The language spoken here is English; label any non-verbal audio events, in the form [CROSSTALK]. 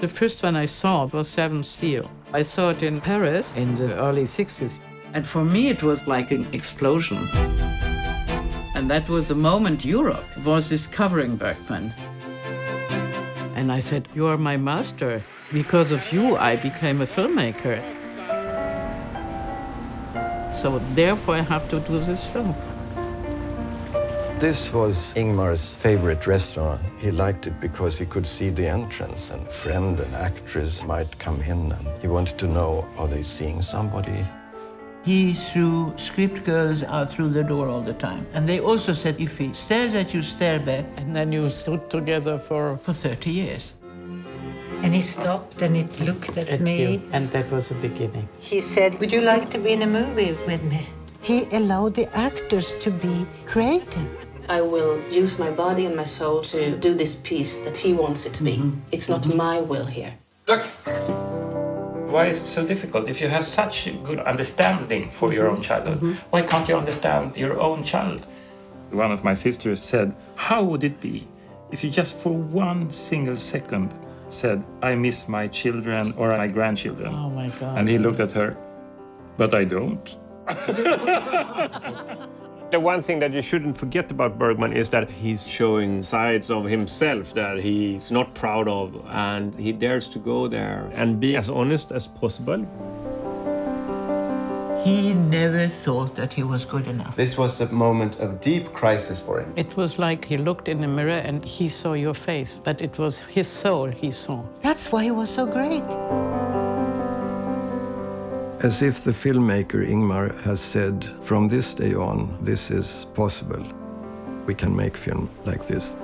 The first one I saw was Seven Seal. I saw it in Paris in the early 60s. And for me, it was like an explosion. And that was the moment Europe was discovering Bergman. And I said, You are my master. Because of you, I became a filmmaker. So therefore, I have to do this film. This was Ingmar's favorite restaurant. He liked it because he could see the entrance and a friend and actress might come in and he wanted to know, are they seeing somebody? He threw script girls out through the door all the time. And they also said, if he stares at you, stare back. And then you stood together for, for 30 years. And he stopped and he looked at, at me. You. And that was the beginning. He said, Would you like to be in a movie with me? He allowed the actors to be creative. I will use my body and my soul to do this piece that he wants it to be. Mm -hmm. It's not mm -hmm. my will here. Look. Why is it so difficult? If you have such a good understanding for your own childhood, mm -hmm. why can't you understand your own child? One of my sisters said, How would it be if you just for one single second said, I miss my children or my grandchildren? Oh my God. And he looked at her, But I don't. [LAUGHS] The one thing that you shouldn't forget about Bergman is that he's showing sides of himself that he's not proud of, and he dares to go there and be as honest as possible. He never thought that he was good enough. This was a moment of deep crisis for him. It was like he looked in the mirror and he saw your face, but it was his soul he saw. That's why he was so great. As if the filmmaker Ingmar has said, from this day on, this is possible. We can make film like this.